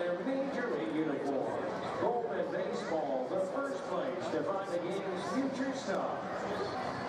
Their major league uniform. Goldman Baseball, the first place to find the game's future stars.